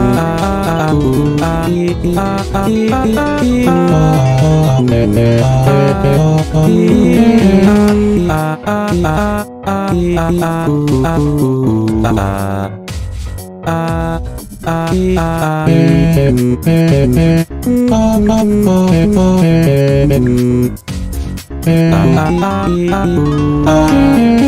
Oh, Ah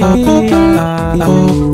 Oh, Oh,